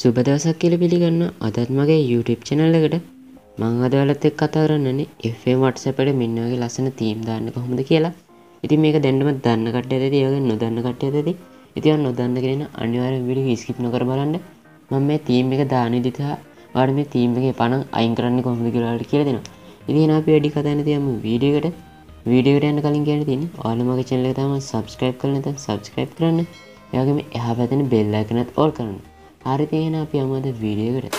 සුබ දවසක් කියලා පිළිගන්න අදත් මගේ YouTube channel එකට මම අද ඔයාලත් එක්ක කතා කරන්නනේ FM WhatsApp එකට මෙන්න වගේ ලස්සන theme දාන්න කොහොමද කියලා. ඉතින් මේක දැන්නම දන්න කට්ටිය ඇති ඒ වගේ නොදන්න කට්ටිය ඇති. ඉතින් ඔයා නොදන්න කෙනෙක් අනිවාර්යෙන් වීඩියෝ ස්කිප් නොකර බලන්න. මම මේ theme එක දාන විදිහ ඔයාලට මේ theme එකේ පණ අයින් කරන්නේ කොහොමද කියලා ඔයාලට කියලා දෙනවා. ඉතින් අපි වැඩි කතා නැති යමු වීඩියෝ එකට. වීඩියෝ එකට යන්න කලින් කියන්න තියෙන්නේ ඔයාලා මගේ channel එක තාම subscribe කරලා නැත්නම් subscribe කරන්න. ඒ වගේම එහා පැත්තේ bell icon එකත් all කරන්න. හරි තියෙන අපි අමද වීඩියෝකට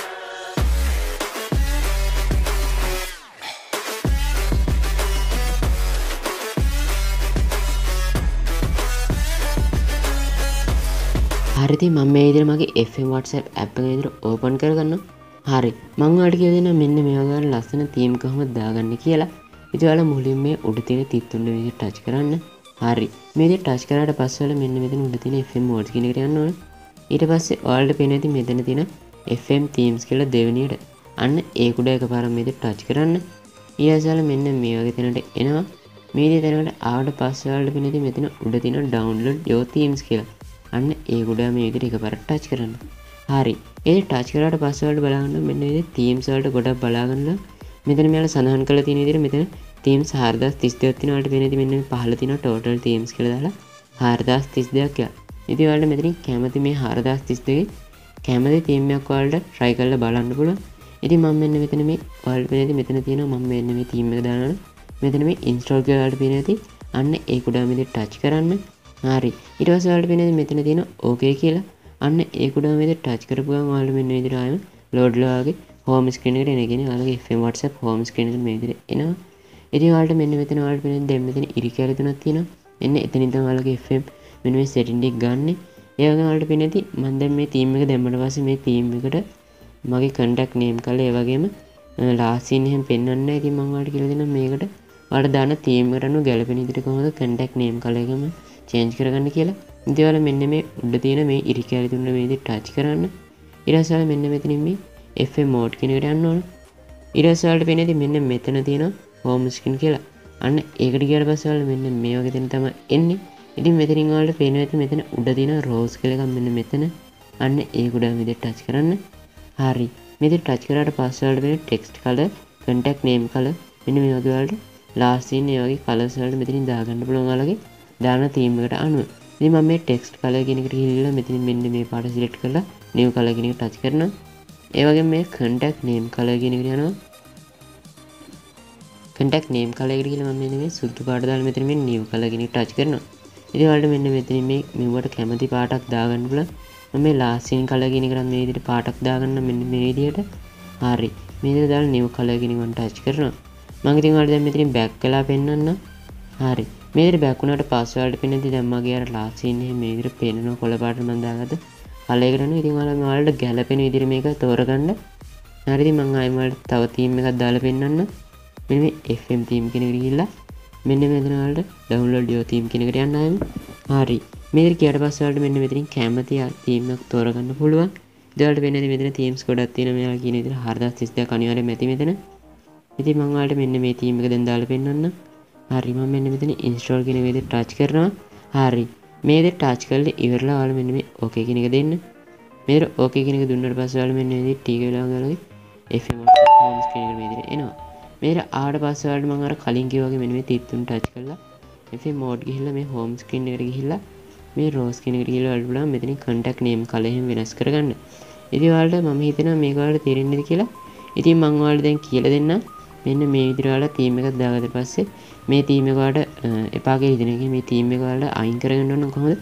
හරිති මම මේ ඉදිර මගේ FM WhatsApp ඇප් එක ඉදිර ඕපන් කරගන්න. හරි. මං අඩි කියදෙන මෙන්න මේවාගර ලස්සන තීම් කොහොම දාගන්න කියලා. ඉතිවල මුලින් මේ උඩ තියෙන තිත්තුන්න විදි ටච් කරන්න. හරි. මේ ටච් කරට පස්සවල මෙන්න මෙතන උඩ තියෙන FM මෝඩ් කෙනෙකට යන්න ඕන. ඊට පස්සේ ඔයාලට පෙනති මෙතන තින FM තීම්ස් කියල දෙවනියට අන්න ඒකුඩ එක පරමේද ටච් කරන්න ඊසාල මෙන්න මේ වගේ තැනට එනවා මේ තැනට ආවට පස්සවල්ට පෙනති මෙතන උඩ තින ඩවන්ලඩ් යෝ තීම්ස් කියලා අන්න ඒ ගුඩා මේ විදිහට එකපාරට ටච් කරන්න. හරි. ඒ ටච් කරාට පස්සේ වලට බලන්න මෙන්න මේ තීම්ස් වලට ගොඩක් බලාගන්න. මෙතන මෙයාලා සඳහන් කරලා තියෙන විදිහට මෙතන තීම්ස් 4032ක් තියෙනවා. වලට වෙනදී මෙන්න මේ පහළ තියෙනවා ටෝටල් තීම්ස් කියලා දාලා 4032ක් කියලා. ඉතින් ඔයාලට මෙතනින් කැමති මේ 4032 කැමති තීම් එකක් ඔයාලට try කරලා බලන්න පුළුවන්. ඉතින් මම මෙන්න මෙතන මේ ඔයාලට වෙනදී මෙතන තියෙනවා මම මෙන්න මේ තීම් එක දානවා. මෙතන මේ install කියලා ඔයාලට පේන ඇති. අන්න ඒ කුඩා මෙතන ටච් කරන්න. හරි ඉටවසවලට පෙන මෙතන තියෙන ඕකේ කියලා අන්න ඒකුඩා මෙද ටච් කරපුගන් වාල මෙන්න විදිරාම ලෝඩ්ලවාගේ හෝම ස්ක්‍රනට එනගෙන යාලගේ ෆම් වටස හෝම ස්ක්‍රන මේදිර එනවා ඉති වාට මෙන්න මෙතන වාට පෙන දෙමතන ඉරිකැලතුනක් තියෙන එන්න එතනිත වාලගේ ෆම් මෙනුවේ සෙටින්ඩෙක් ගන්න. ඒවගේවාලට පෙනති මන්ද මේ තීම එක දැම්මට පස මේ තීම එකට මගේ කන්ඩක් නේම් කල ඒවගේම ලාසිනහම පෙන්න්න ඇති මංවාට කියලදෙන මේකට. වට දාන තීමටනු ගැලපෙන ඉදිරි කොහොද කන්ඩක් නේම් කලගම චේන්ජ් කරගන්න කියලා. ඉතිවල මෙන්න මේ උඩ තියෙන මේ ඉරිකෑරි තුන්න මේද ටච් කරන්න. ඉරසාල මෙන්න මෙතනින් මේ F මෝඩ් කෙනකට යන්න ඕන. ඉරසාල්ට පෙනෙති මෙන්න මෙතන තියෙන හෝමස්කින් කියලා. අන්න ඒකට කියට පසවල මෙන්න මේ වගේ තෙන තම එන්නේ. ඉතින් මෙතරින්වාලට පේන ඇති මෙතන උඩ තින රෝස් කළකම් මෙන්න මෙතන. අන්න ඒකුඩා මෙද ටච් කරන්න. හරි. මෙද ටච් කරට පස්සවලට වෙන ටෙක්ස්ට් කල කටක් නේම් කල මෙන්න මේ වගේවලට ලාස්සින් ඒවගේ කලසවලට මෙතිරින් දාගන්න පුළොන්ගලගේ දාන තීමකට අනුව. දි ම මේ ටෙක්ස්ට් කලගෙනකට හිල්ල මෙතින් මෙන්න මේ පාට සිලෙට් කරලා නිව කලගෙනක ටච් කරන ඒවගේ මේ කන්ටක් නේම් කලගෙනකට යනවා. කටක් නේම් කලෙකට කියල මෙන්න මේ සුද්තු පාටදාල් මෙතන මේ නිව කලගෙන ටච් කරනවා. ඉතිවලට මෙන්න මෙතන මේ මෙවට කැමති පාටක් දාගන්නල මේ ලාසින් කලගෙන කරන්න මේදිට පාටක් දාගන්න මෙන්න මේ විදියට හරි. මේද දල් නිව කලගෙනවන් ටච් කරනවා. මගතිවාට දැ මෙතිරින් බැක් කලා පෙන්න්න හරි. මේර බැකුණට පස්සවලට පෙනති දැම්මගේ අර ලාසින්නේ මේදිර පෙනෙන කොළපාට මන්දාගත කලෙකරන ඉතිංවල මල්ට ගැලපෙන ඉදිරි මේක තෝරගන්න. හරිදි මං අයිමට තවතීම එකක් දාල පෙන්න්න මෙ FM තීම් කෙනෙක ගිල්ලා මෙන්න මෙදනවලට ඩවන්ලෝඩ් යෝතීම් කෙනෙකට යන්නම හරි. මේර කියට පස්සවලට මෙන්න මෙතිරින් කැමති තීමක් තෝරගන්න පුළුවන්. දට වෙන මෙතන තීම්ස් ගොඩත් තින මෙයා කියන විදිර හරදස් තිස්ද කනිවර මැති මෙතන. ඉති මංවාට මෙන්න මේ තීමක දැන්දාල පෙන්න්න හරිම මෙන්න මෙතන ඉන්ස්ටෝල් කෙන වෙද ටච් කරනවා. හරි. මේද ටච් කල්ල ඉවරලා වාල මෙන්න මේ ඕකේ කෙනෙක දෙන්න. මේර ඕකේ කෙනෙක දුන්නට පස්සවල මෙන්න ද ටිකලාගලගේ හෝම්ස් කෙනෙක මේදිර එනවා. මේර ආඩ පස්සවලට මඟර කලින්ගේ වගේ මෙම තිත්තුන් ටච් කරලා එ මෝඩ් ගිහිල්ල මේ හෝම්ස් කෙනෙකට ගිහිල්ලා මේ රෝස් කෙනෙකට ගිල අල්ලා මෙතනි කටක් නේම් කලහෙම වෙනස් කරගන්න. ඉතිවාලට මම හිතන මේකාලට තේරෙන්න්නද කියලා. ඉතින් මංවාල් දැන් කියල දෙන්න මෙන්න මේ විදිරවාල තීම එකක් දාගත පස්සේ මේ තීමකාට එපාගේ හිතනක මේ තීමකාලට අයින් කරගන්නන්න කොහොද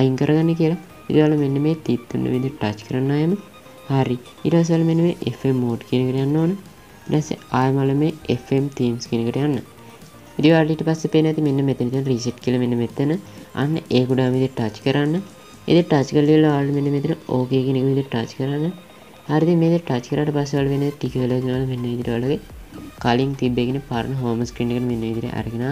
අයින් කරගන්න කියලා. ඉදල මෙන්න මේ තිත්තුන්න විදි ටච් කරන්නයම හරි. ඉරසල් මෙන මේ FM මෝඩ් කියනකට යන්න ඕන. ඩැස ආයමල මේ FM තීම්ස් කෙනකට යන්න. ඉදිවාලට පස්ස පේනති මෙන්න මෙතනත රීසිට් කල මෙන්න මෙතන. අන්න ඒකුඩා විදි ටච් කරන්න. එද ටච් කල්ල ආල් මෙන්න මෙතන ඕකේ කෙනෙක විදි ටච් කරන්න. හරි මේ ටච් කරට පස්සවල් වෙන ටිකවල මෙන්න ඉදිරවලගේ කලින් තිබෙගෙන පරණ හෝම ස්ක්‍රීන් එකට මෙන්න විදිහට අරගෙන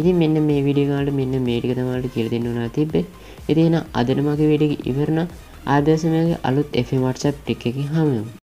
ඉතින් මෙන්න මේ වීඩියෝ ගානට මෙන්න මේ ටික තමයි කියලා දෙන්න උනා තිබ්බේ. ඉතින් එහෙනම් අදට මගේ වීඩියෝ ඉවරන ආදර්ශමයගේ අලුත් FM WhatsApp ටික එකකින් හමුවෙමු